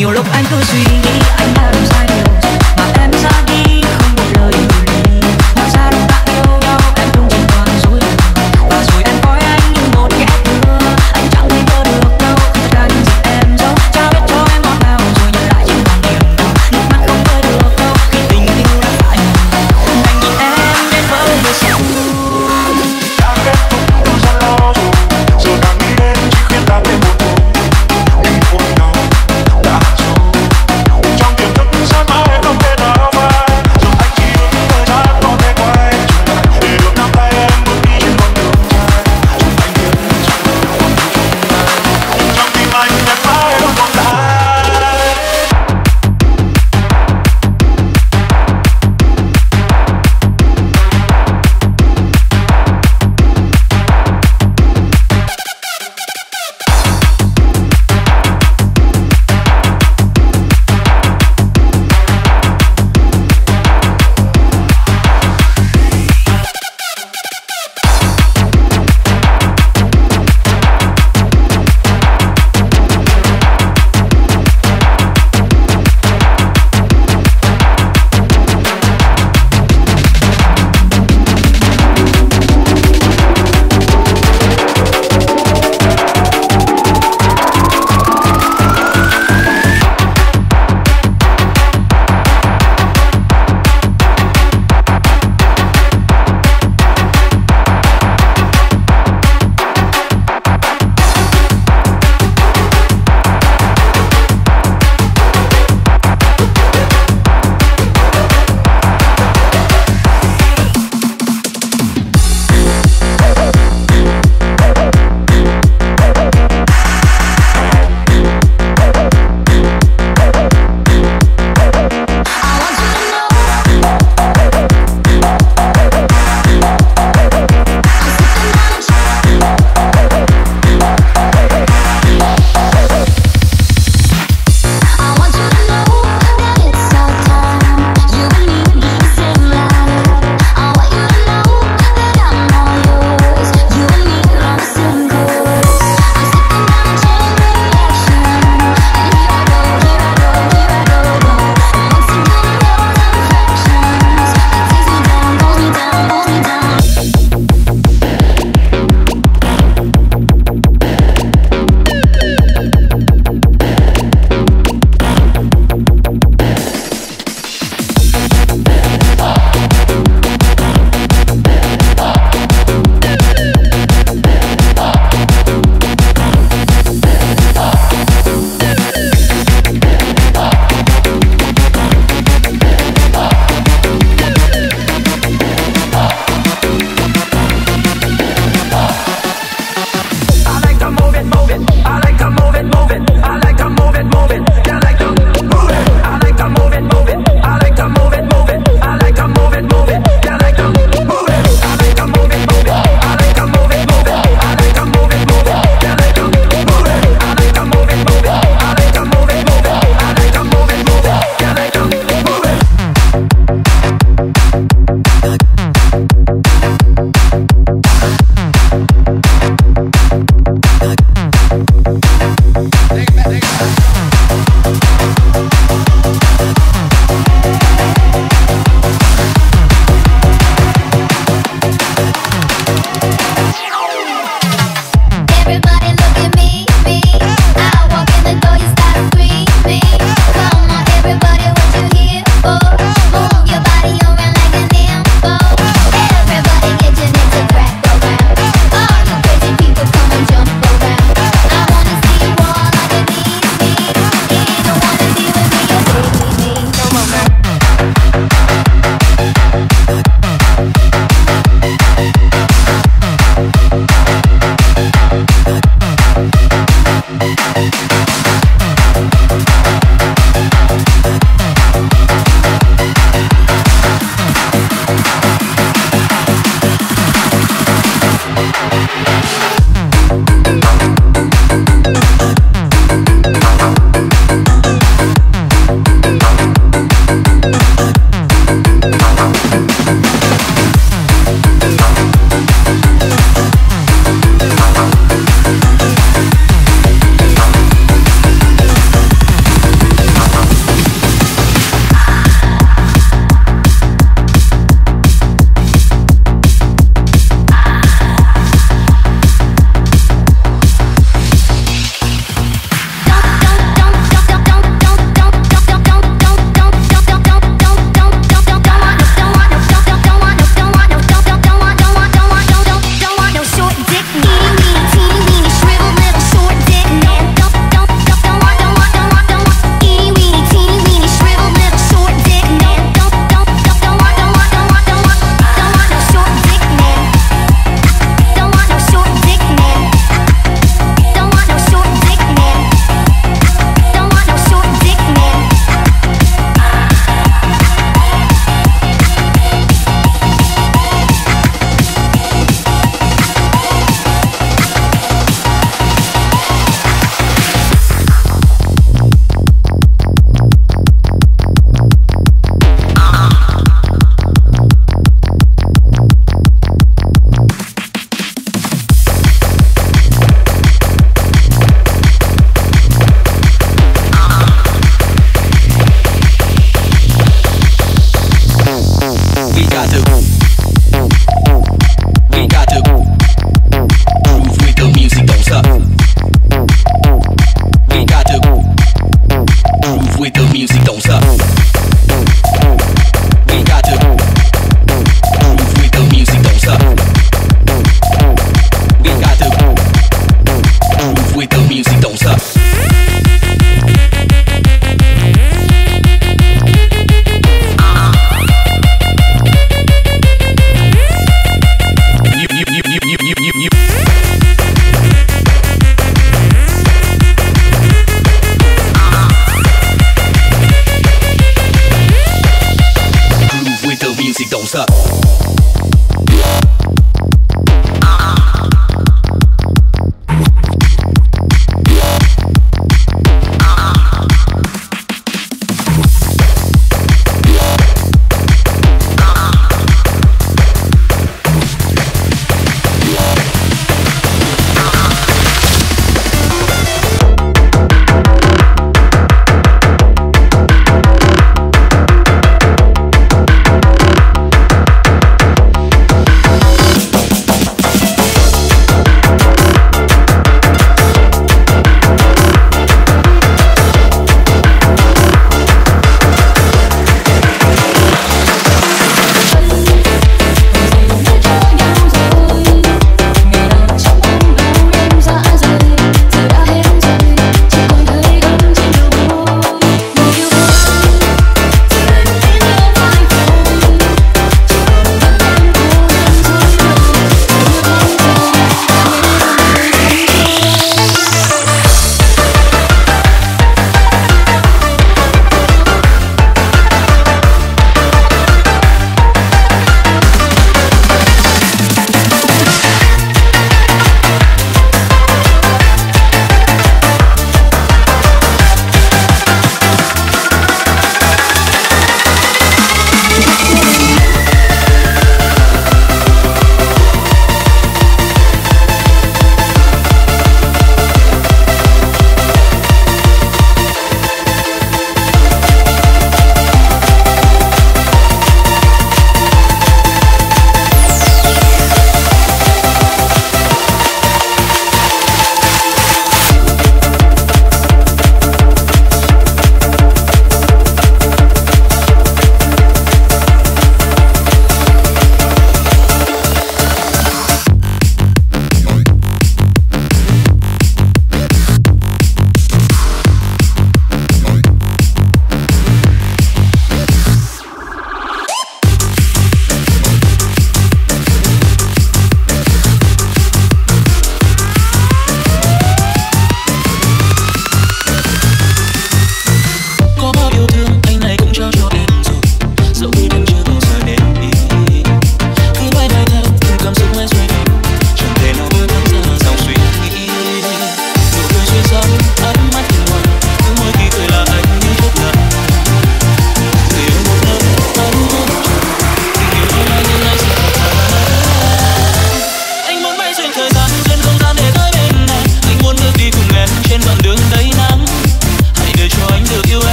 You look and to Sweden.